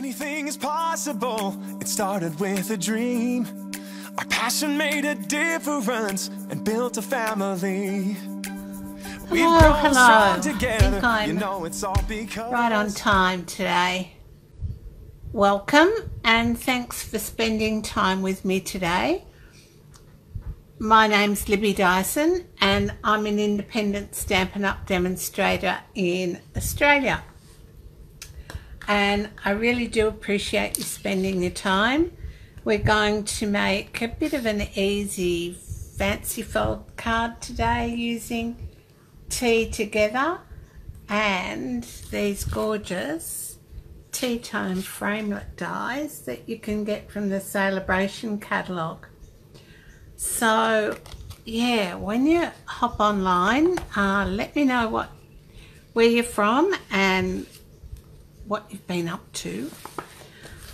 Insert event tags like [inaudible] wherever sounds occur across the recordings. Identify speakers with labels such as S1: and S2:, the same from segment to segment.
S1: Anything is possible. It started with a dream. Our passion made a difference and built a family. We've
S2: Hello,
S1: grown
S2: hello.
S1: strong
S2: I
S1: together.
S2: think I'm
S1: You know it's all because
S2: Right on time today. Welcome and thanks for spending time with me today. My name's Libby Dyson and I'm an independent Stampin' Up demonstrator in Australia. And I really do appreciate you spending your time. We're going to make a bit of an easy fancy fold card today using tea together and these gorgeous tea time framelit dies that you can get from the Sale-A-Bration catalogue. So yeah, when you hop online, uh, let me know what where you're from and what you've been up to.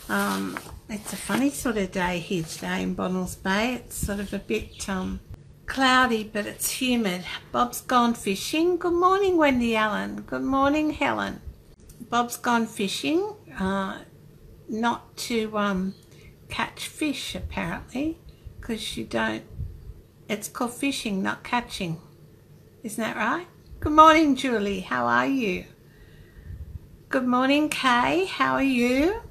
S2: Um, it's a funny sort of day here today in Bonnells Bay. It's sort of a bit um, cloudy, but it's humid. Bob's gone fishing. Good morning, Wendy Allen. Good morning, Helen. Bob's gone fishing, uh, not to um, catch fish apparently, because you don't. It's called fishing, not catching. Isn't that right? Good morning, Julie. How are you? Good morning, Kay. How are you?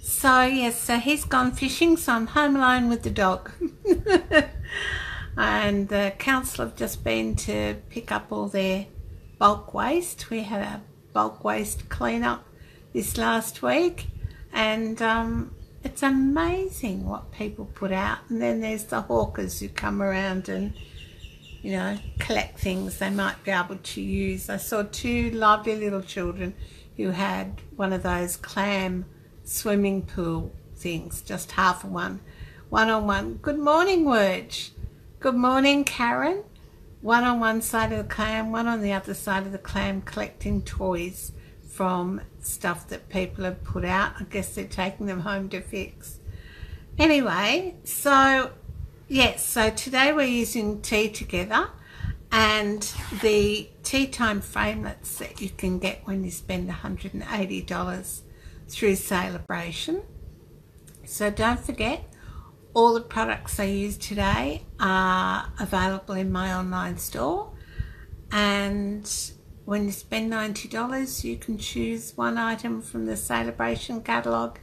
S2: So, yes, so he's gone fishing, so I'm home alone with the dog. [laughs] and the council have just been to pick up all their bulk waste. We had a bulk waste clean-up this last week, and um, it's amazing what people put out. And then there's the hawkers who come around and you know, collect things they might be able to use. I saw two lovely little children who had one of those clam swimming pool things, just half of one, one on one. Good morning, Wurge. Good morning, Karen. One on one side of the clam, one on the other side of the clam, collecting toys from stuff that people have put out. I guess they're taking them home to fix. Anyway, so Yes, so today we're using tea together and the tea time framelits that you can get when you spend $180 through Sale-A-Bration. So don't forget, all the products I use today are available in my online store and when you spend $90 you can choose one item from the Sale-A-Bration catalogue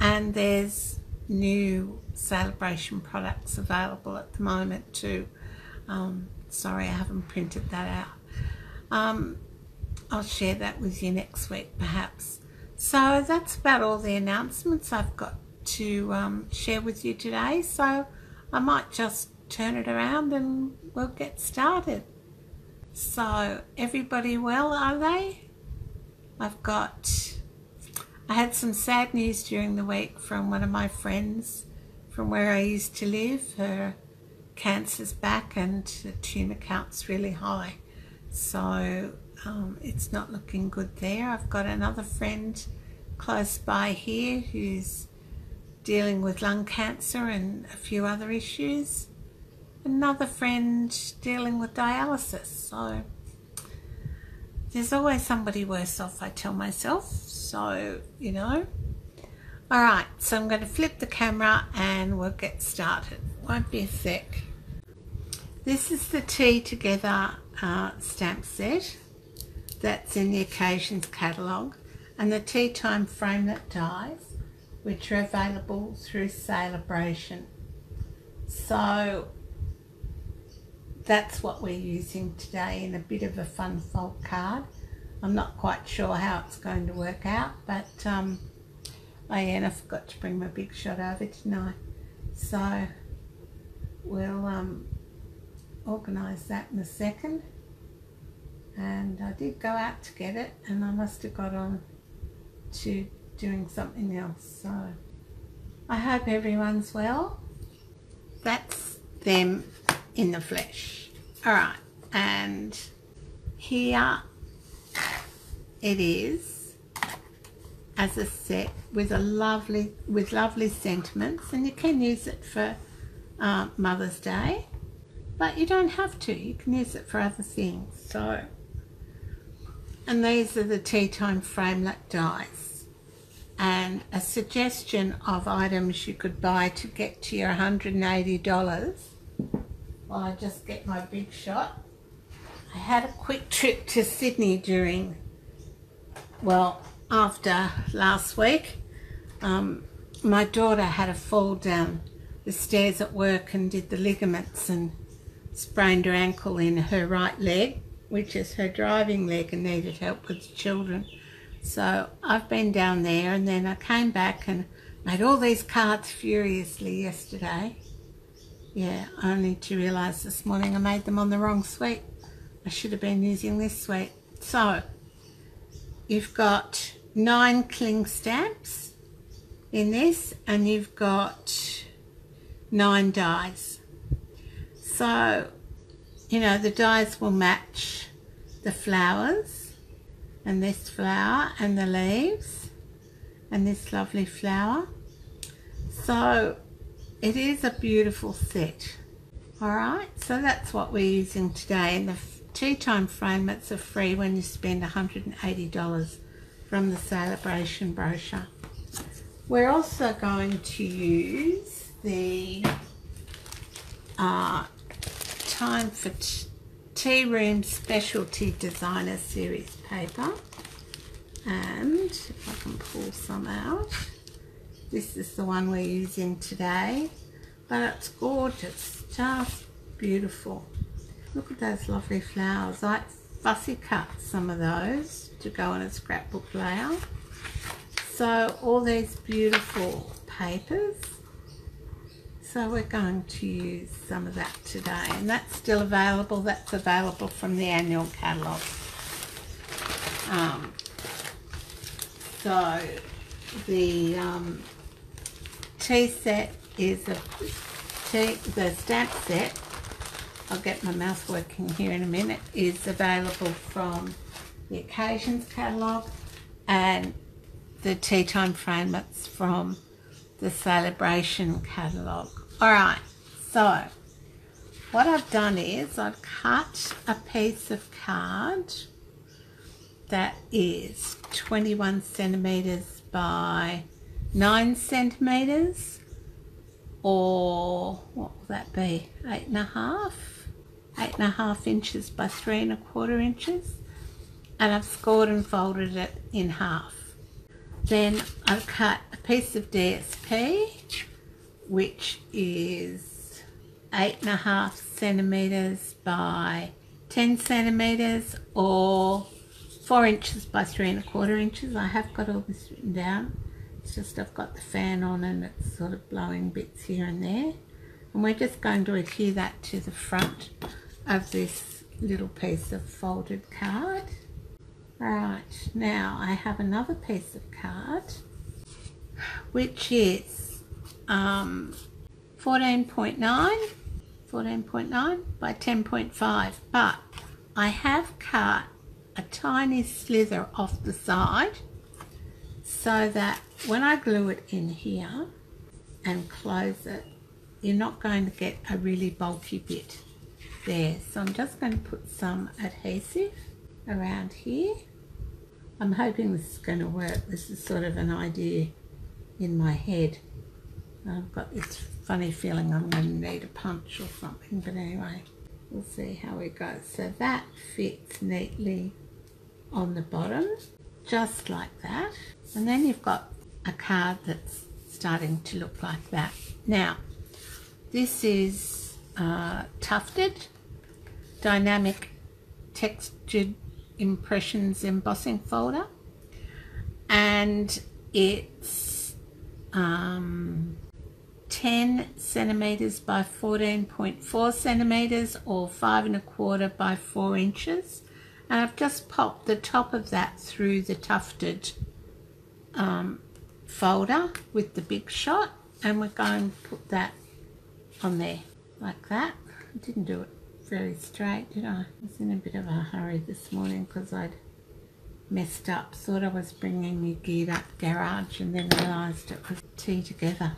S2: and there's new Sale-A-Bration products available at the moment too. Um, sorry, I haven't printed that out. Um, I'll share that with you next week perhaps. So that's about all the announcements I've got to um, share with you today. So I might just turn it around and we'll get started. So everybody well, are they? I've got I had some sad news during the week from one of my friends from where I used to live. Her cancer's back and the tumour count's really high. So um, it's not looking good there. I've got another friend close by here who's dealing with lung cancer and a few other issues. Another friend dealing with dialysis. So there's always somebody worse off, I tell myself. So, you know. Alright, so I'm going to flip the camera and we'll get started. Won't be a sec. This is the Tea Together uh, stamp set that's in the Occasions catalogue and the Tea Time Framelit dies which are available through Sale-A-Bration. So that's what we're using today in a bit of a fun fold card. I'm not quite sure how it's going to work out, but um, oh yeah, and I forgot to bring my big shot over tonight. So we'll um, organise that in a second. And I did go out to get it, and I must have got on to doing something else. So I hope everyone's well. That's them in the flesh. All right, and here it is as a set with a lovely with lovely sentiments, and you can use it for uh, Mother's Day, but you don't have to. You can use it for other things. So, and these are the tea time framelit dies. and a suggestion of items you could buy to get to your $180 while I just get my big shot. I had a quick trip to Sydney during, well, after last week. Um, my daughter had a fall down the stairs at work and did the ligaments and sprained her ankle in her right leg, which is her driving leg and needed help with the children. So I've been down there and then I came back and made all these cards furiously yesterday. Yeah, only to realise this morning I made them on the wrong suite. I should have been using this suite. So, you've got nine cling stamps in this and you've got nine dies. So, you know, the dies will match the flowers and this flower and the leaves and this lovely flower. So it is a beautiful set. Alright, so that's what we're using today and the tea time framelits are free when you spend $180 from the celebration brochure. We're also going to use the uh, Time for Tea Room Specialty Designer Series paper. And if I can pull some out, this is the one we're using today. But it's gorgeous, just beautiful. Look at those lovely flowers. I fussy cut some of those to go on a scrapbook layout. So all these beautiful papers. So we're going to use some of that today and that's still available. That's available from the annual catalogue. Um, so the um, tea set is a tea, the stamp set I'll get my mouth working here in a minute, is available from the Occasions catalogue and the Tea Time Framelits from the Sale-A-Bration catalogue. Alright, so what I've done is I've cut a piece of card that is 21 centimetres by 9 centimetres or what will that be? Eight and a half? Eight and a half inches by three and a quarter inches and I've scored and folded it in half. Then I've cut a piece of DSP which is eight and a half centimetres by 10 centimetres or four inches by three and a quarter inches. I have got all this written down. It's just I've got the fan on and it's sort of blowing bits here and there. And we're just going to adhere that to the front of this little piece of folded card. Right, now I have another piece of card which is um, 14.9 14.9 by 10.5 but I have cut a tiny slither off the side so that when I glue it in here and close it you're not going to get a really bulky bit there. So I'm just going to put some adhesive around here. I'm hoping this is going to work. This is sort of an idea in my head. I've got this funny feeling I'm going to need a punch or something, but anyway, we'll see how it goes. So that fits neatly on the bottom, just like that. And then you've got a card that's starting to look like that. Now, this is uh, tufted dynamic textured impressions embossing folder. And it's um, 10 centimeters by 14.4 centimeters or five and a quarter by four inches. And I've just popped the top of that through the tufted um, folder with the big shot. And we're going to put that on there like that I didn't do it very straight, did I? I was in a bit of a hurry this morning because I'd messed up. Thought I was bringing me geared up garage and then realised it was tea together.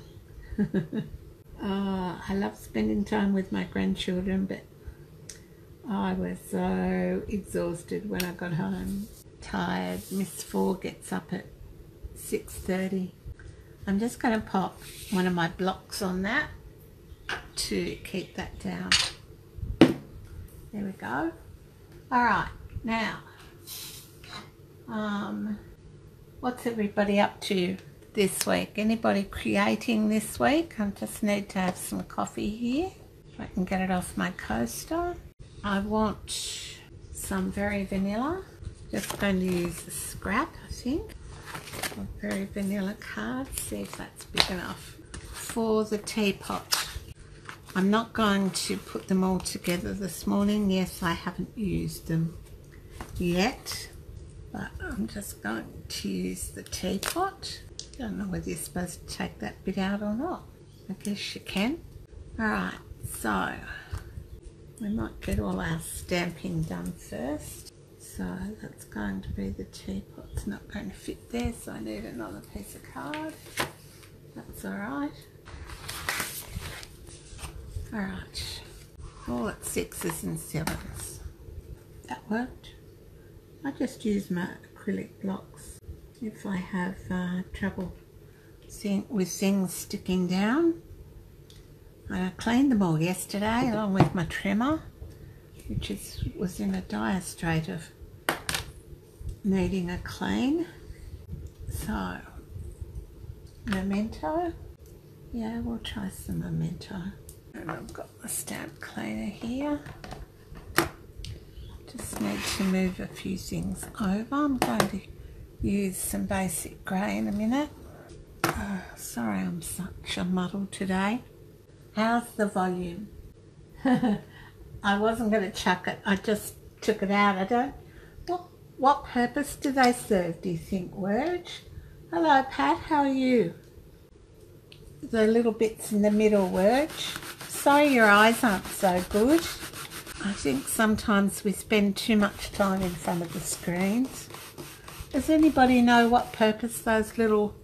S2: [laughs] oh, I love spending time with my grandchildren, but I was so exhausted when I got home. Tired. Miss Four gets up at 6.30. I'm just going to pop one of my blocks on that to keep that down. There we go. All right, now, um, what's everybody up to this week? Anybody creating this week? I just need to have some coffee here. If I can get it off my coaster. I want some very vanilla. Just going to use the scrap, I think. A very vanilla card. See if that's big enough. For the teapot. I'm not going to put them all together this morning. Yes, I haven't used them yet. But I'm just going to use the teapot. Don't know whether you're supposed to take that bit out or not. I guess you can. Alright, so we might get all our stamping done first. So that's going to be the teapot. It's not going to fit there, so I need another piece of card. That's alright. Alright. All at sixes and sevens. That worked. I just use my acrylic blocks if I have uh, trouble with things sticking down. I cleaned them all yesterday along with my trimmer, which is, was in a dire state of needing a clean. So, memento. Yeah, we'll try some memento. And I've got my stamp cleaner here. Just need to move a few things over. I'm going to use some basic grey in a minute. Oh, sorry I'm such a muddle today. How's the volume? [laughs] I wasn't going to chuck it. I just took it out. I don't... What, what purpose do they serve, do you think, Wurge? Hello, Pat. How are you? The little bits in the middle, Wurge. Sorry your eyes aren't so good. I think sometimes we spend too much time in front of the screens. Does anybody know what purpose those little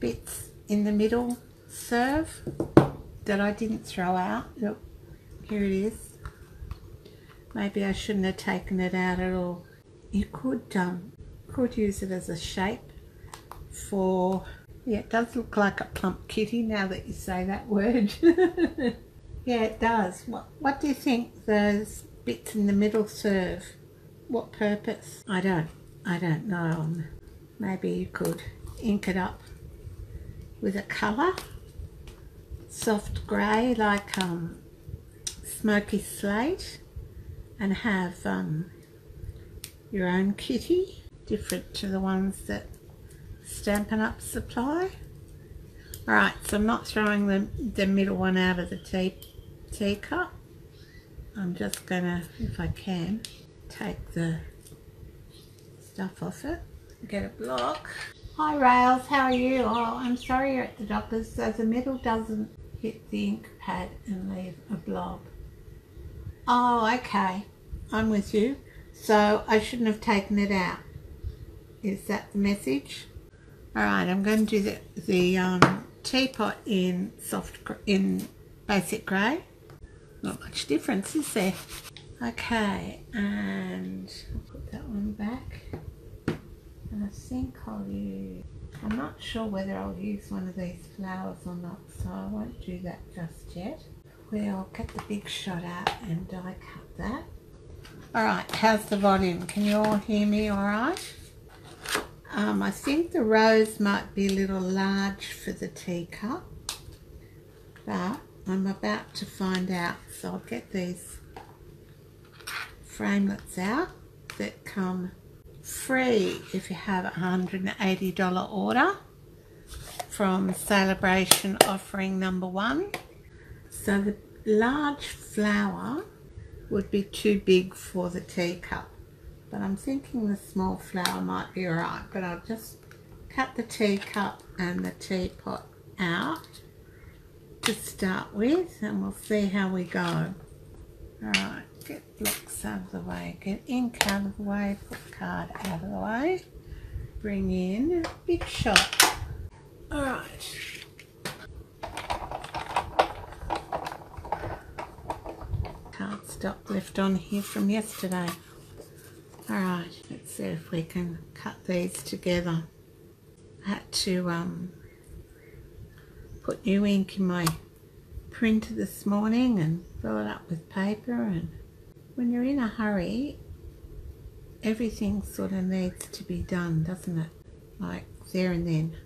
S2: bits in the middle serve? that I didn't throw out. Look, here it is. Maybe I shouldn't have taken it out at all. You could um, could use it as a shape for, yeah, it does look like a plump kitty now that you say that word. [laughs] yeah, it does. What, what do you think those bits in the middle serve? What purpose? I don't, I don't know. Um, maybe you could ink it up with a colour soft grey like um, smoky slate and have um, your own kitty different to the ones that Stampin' Up supply. Alright, so I'm not throwing the, the middle one out of the tea, teacup. I'm just gonna, if I can, take the stuff off it. Get a block. Hi Rails, how are you? Oh, I'm sorry you're at the doctor's, so the middle doesn't hit the ink pad and leave a blob. Oh, okay. I'm with you. So I shouldn't have taken it out. Is that the message? All right, I'm going to do the, the um, teapot in soft, in basic grey. Not much difference, is there? Okay, and I'll put that one back. And I think I'll use I'm not sure whether I'll use one of these flowers or not, so I won't do that just yet. We'll get the big shot out and die cut that. Alright, how's the volume? Can you all hear me alright? Um, I think the rose might be a little large for the teacup, but I'm about to find out. So I'll get these framelits out that come free if you have a $180 order from Sale-A-Bration offering number one. So the large flower would be too big for the teacup. But I'm thinking the small flower might be alright. But I'll just cut the teacup and the teapot out to start with and we'll see how we go. Alright get blocks out of the way, get ink out of the way, put card out of the way, bring in big shot. Alright. Cardstock left on here from yesterday. Alright, let's see if we can cut these together. I had to um, put new ink in my printer this morning and fill it up with paper and when you're in a hurry everything sort of needs to be done doesn't it? Like there and then.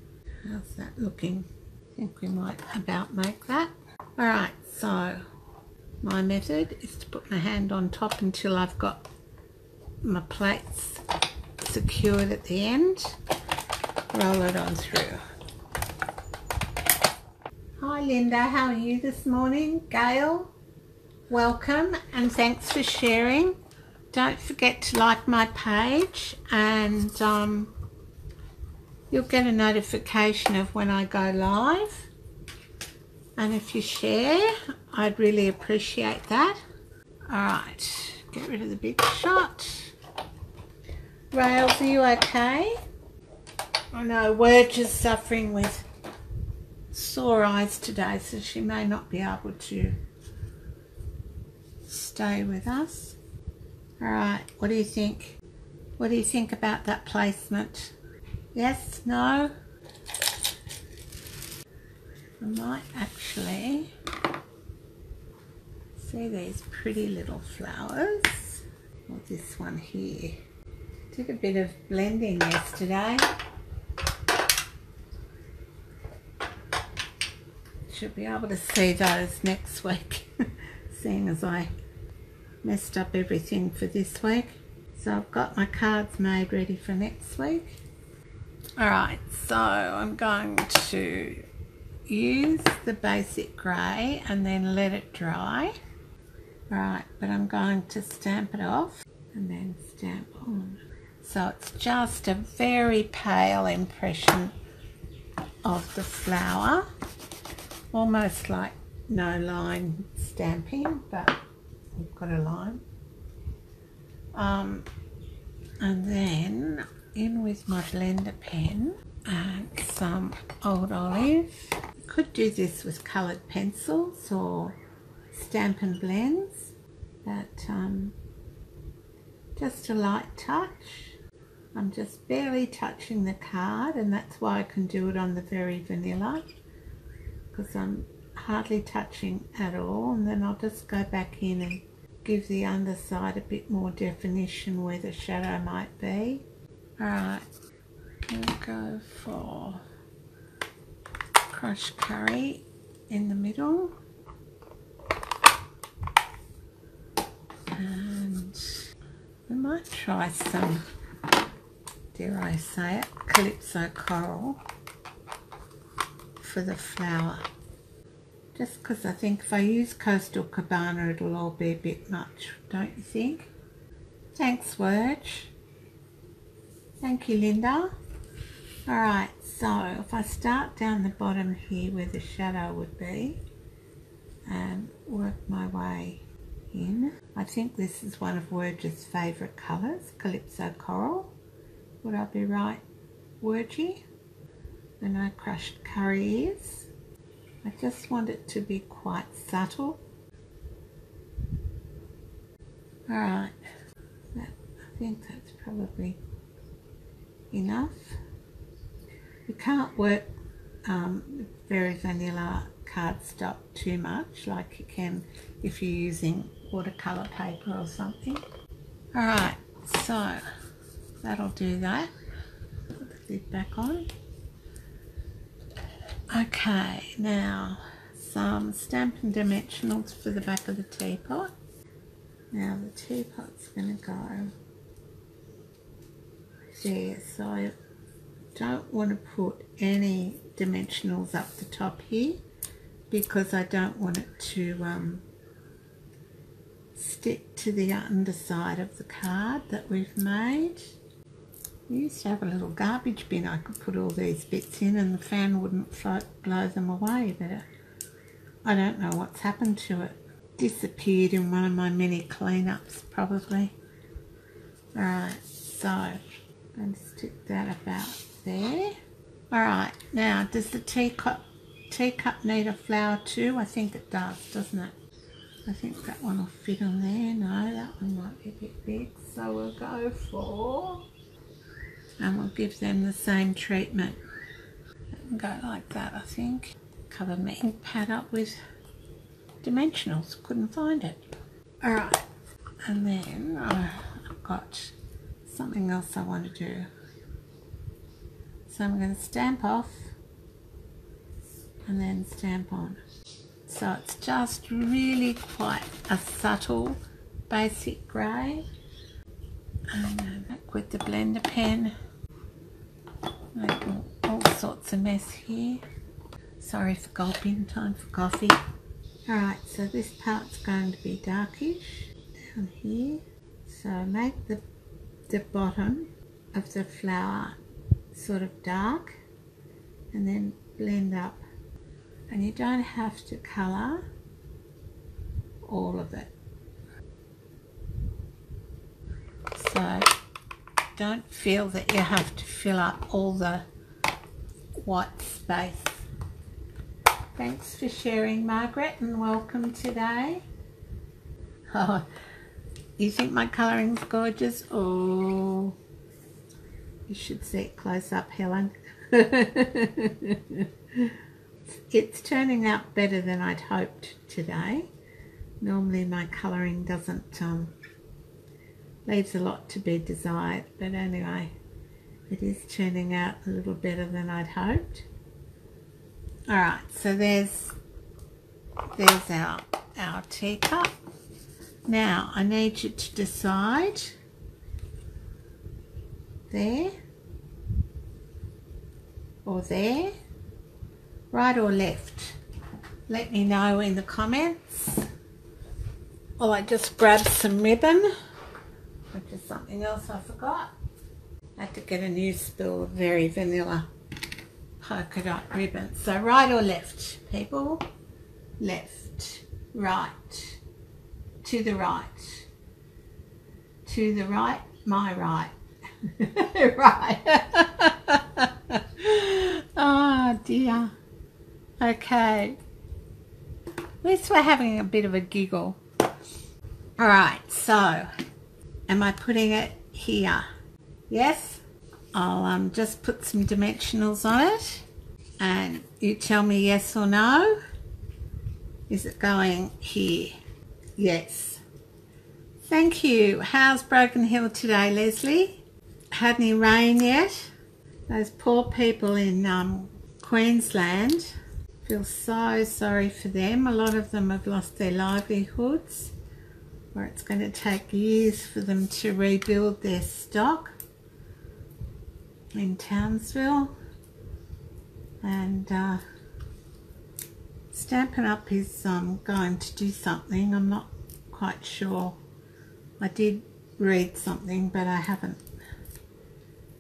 S2: How's that looking? I think we might about make that. Alright so my method is to put my hand on top until I've got my plates secured at the end roll it on through Hi Linda, how are you this morning? Gail, welcome and thanks for sharing. Don't forget to like my page and um, you'll get a notification of when I go live. And if you share, I'd really appreciate that. Alright, get rid of the big shot. Rails, are you okay? I know, we're just suffering with sore eyes today, so she may not be able to stay with us. All right, what do you think? What do you think about that placement? Yes, no? I might actually see these pretty little flowers. Or this one here. Did a bit of blending yesterday. should be able to see those next week, [laughs] seeing as I messed up everything for this week. So I've got my cards made ready for next week. Alright, so I'm going to use the basic grey and then let it dry. Right, but I'm going to stamp it off and then stamp on. So it's just a very pale impression of the flower almost like no line stamping, but we've got a line. Um, and then in with my blender pen and some old olive. Could do this with coloured pencils or Stampin' Blends, but um, just a light touch. I'm just barely touching the card and that's why I can do it on the very vanilla because I'm hardly touching at all and then I'll just go back in and give the underside a bit more definition where the shadow might be. Alright, we'll go for crushed curry in the middle. And we might try some, dare I say it, Calypso Coral for the flower. Just because I think if I use Coastal Cabana it'll all be a bit much, don't you think? Thanks, Wurge. Thank you, Linda. Alright, so if I start down the bottom here where the shadow would be and work my way in. I think this is one of Wurge's favourite colours, Calypso Coral. Would I be right, Wurgie? Then I crushed curry is. I just want it to be quite subtle. Alright, I think that's probably enough. You can't work um, very vanilla cardstock too much like you can if you're using watercolour paper or something. Alright, so that'll do that. Put lid back on. Okay, now some Stampin' Dimensionals for the back of the teapot. Now the teapot's going to go there, so I don't want to put any dimensionals up the top here because I don't want it to um, stick to the underside of the card that we've made. Used to have a little garbage bin I could put all these bits in and the fan wouldn't float, blow them away, but uh, I don't know what's happened to it. Disappeared in one of my many cleanups, probably. Alright, so I'm going stick that about there. Alright, now does the teacup, teacup need a flower too? I think it does, doesn't it? I think that one will fit on there. No, that one might be a bit big. So we'll go for and we'll give them the same treatment. go like that I think. Cover my ink pad up with dimensionals, couldn't find it. Alright, and then uh, I've got something else I want to do. So I'm going to stamp off and then stamp on. So it's just really quite a subtle basic grey. And back with the blender pen. All sorts of mess here. Sorry for gulping, time for coffee. Alright, so this part's going to be darkish down here. So make the, the bottom of the flower sort of dark and then blend up and you don't have to colour all of it so don't feel that you have to fill up all the white space thanks for sharing Margaret and welcome today [laughs] oh you think my colouring's gorgeous oh you should see it close up, Helen. [laughs] it's turning out better than I'd hoped today. Normally my colouring doesn't, um, leaves a lot to be desired, but anyway, it is turning out a little better than I'd hoped. Alright, so there's, there's our, our teacup. Now, I need you to decide there or there right or left let me know in the comments or I just grabbed some ribbon which is something else I forgot I had to get a new spill of very vanilla polka dot ribbon so right or left people left right to the right to the right my right [laughs] right. oh [laughs] dear. Okay. At least we're having a bit of a giggle. Alright, so am I putting it here? Yes? I'll um, just put some dimensionals on it and you tell me yes or no. Is it going here? Yes. Thank you. How's Broken Hill today, Leslie? had any rain yet. Those poor people in um, Queensland feel so sorry for them. A lot of them have lost their livelihoods where it's going to take years for them to rebuild their stock in Townsville and uh, Stampin' Up is um, going to do something. I'm not quite sure. I did read something but I haven't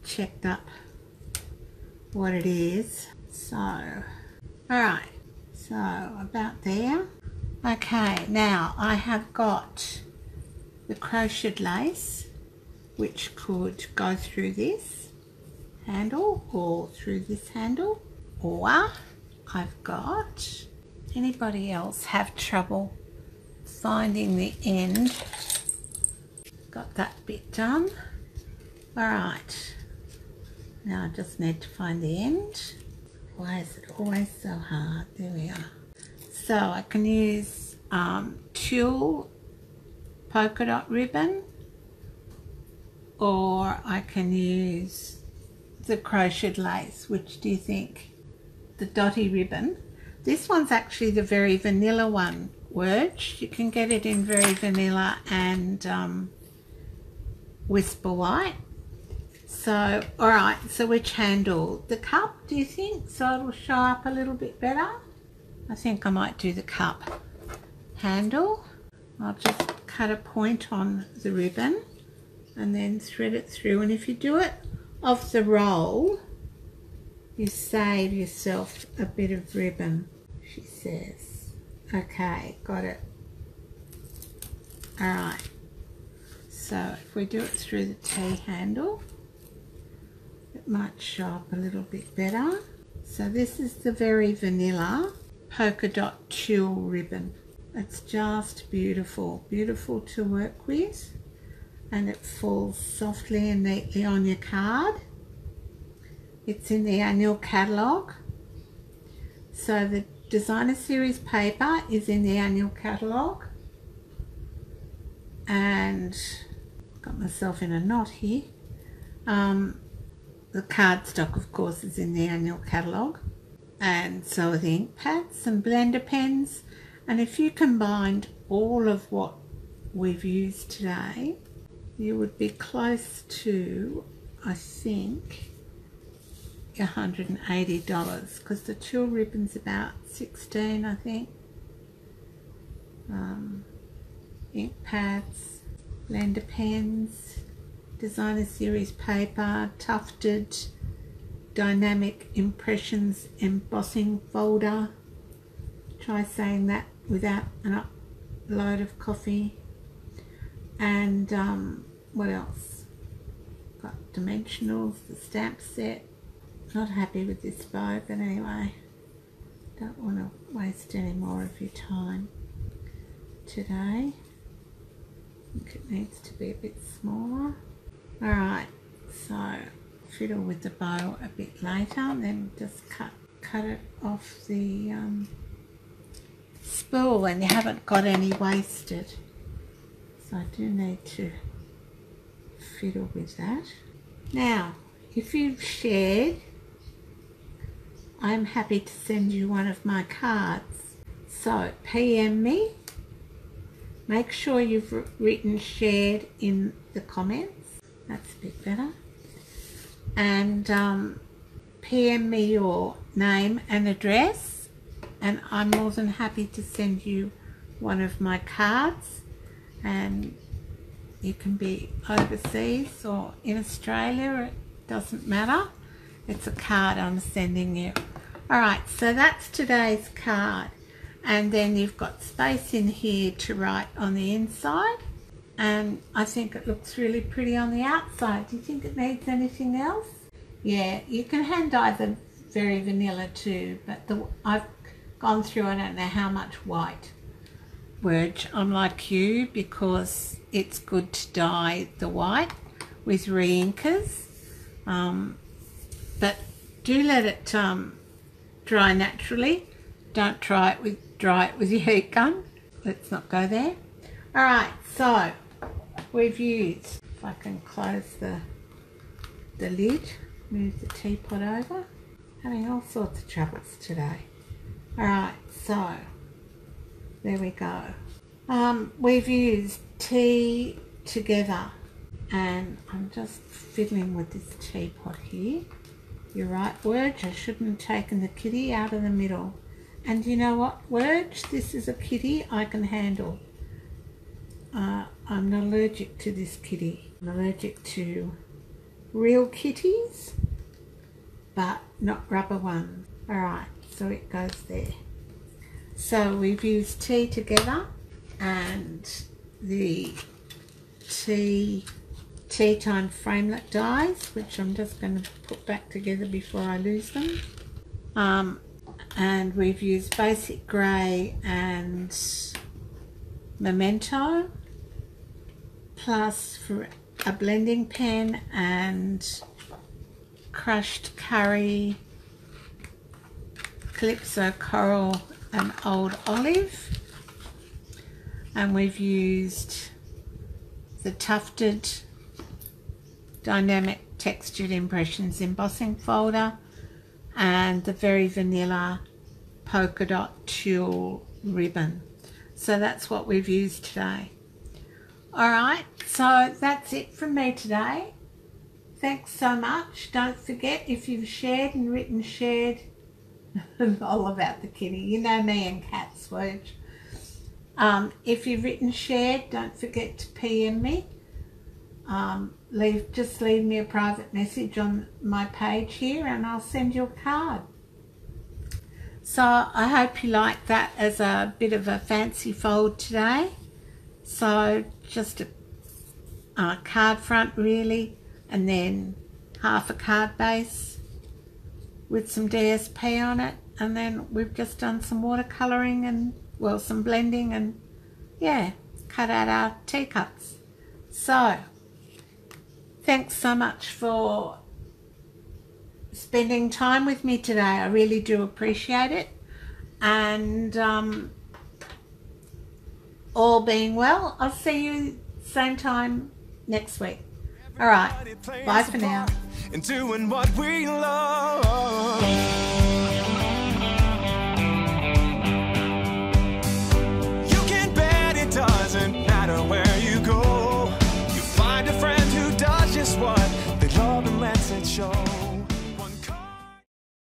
S2: checked up what it is. So, alright, so about there. Okay, now I have got the crocheted lace which could go through this handle or through this handle or I've got anybody else have trouble finding the end got that bit done all right now I just need to find the end. Why is it always so hard? There we are. So I can use um, tulle polka dot ribbon or I can use the crocheted lace. Which do you think? The dotty ribbon. This one's actually the very vanilla one, Werge. You can get it in very vanilla and um, whisper white. So, all right, so which handle? The cup, do you think? So it'll show up a little bit better? I think I might do the cup handle. I'll just cut a point on the ribbon and then thread it through. And if you do it off the roll, you save yourself a bit of ribbon, she says. Okay, got it. All right. So if we do it through the T handle, it might show up a little bit better. So this is the very vanilla polka dot tulle ribbon. It's just beautiful, beautiful to work with and it falls softly and neatly on your card. It's in the annual catalogue So the designer series paper is in the annual catalogue and got myself in a knot here. Um, the cardstock of course is in the annual catalogue and so are the ink pads and blender pens and if you combined all of what we've used today you would be close to I think $180 because the tulle ribbon's about 16 I think. Um, ink pads blender pens designer series paper tufted dynamic impressions embossing folder. Try saying that without an upload of coffee and um, what else got dimensionals the stamp set not happy with this bow, but anyway, don't want to waste any more of your time today. Think it needs to be a bit smaller. Alright, so fiddle with the bow a bit later, and then just cut cut it off the um, spool and you haven't got any wasted. So I do need to fiddle with that. Now, if you've shared I'm happy to send you one of my cards. So PM me. Make sure you've written shared in the comments. That's a bit better. And um, PM me your name and address and I'm more than happy to send you one of my cards and you can be overseas or in Australia, it doesn't matter. It's a card I'm sending you. All right, so that's today's card. And then you've got space in here to write on the inside. And I think it looks really pretty on the outside. Do you think it needs anything else? Yeah, you can hand dye the very vanilla too, but the, I've gone through, I don't know how much white. Which I'm like you because it's good to dye the white with re-inkers. Um, but do let it um, dry naturally. Don't try it with dry it with your heat gun. Let's not go there. All right, so we've used. If I can close the the lid, move the teapot over. Having all sorts of troubles today. All right, so there we go. Um, we've used tea together and I'm just fiddling with this teapot here. You're right, Wurge, I shouldn't have taken the kitty out of the middle. And you know what, Wurge, this is a kitty I can handle. Uh, I'm not allergic to this kitty. I'm allergic to real kitties, but not rubber ones. Alright, so it goes there. So we've used tea together and the tea tea time framelit dies, which I'm just going to put back together before I lose them. Um, and we've used basic grey and memento plus for a blending pen and crushed curry calypso coral and old olive and we've used the tufted Dynamic Textured Impressions embossing folder and the very vanilla polka dot tulle ribbon. So that's what we've used today. Alright, so that's it from me today. Thanks so much. Don't forget if you've shared and written shared [laughs] all about the kitty. You know me and cats, won't um, if you've written shared, don't forget to PM me um, leave just leave me a private message on my page here and I'll send you a card. So I hope you like that as a bit of a fancy fold today. So just a, a card front really and then half a card base with some DSP on it and then we've just done some watercolouring and well some blending and yeah cut out our teacups. So Thanks so much for spending time with me today. I really do appreciate it. And um, all being well, I'll see you same time next week. All right. Bye for now.
S1: And doing what we love. You can bet it doesn't matter where you go. You find a friend who does just what they love and lets it show.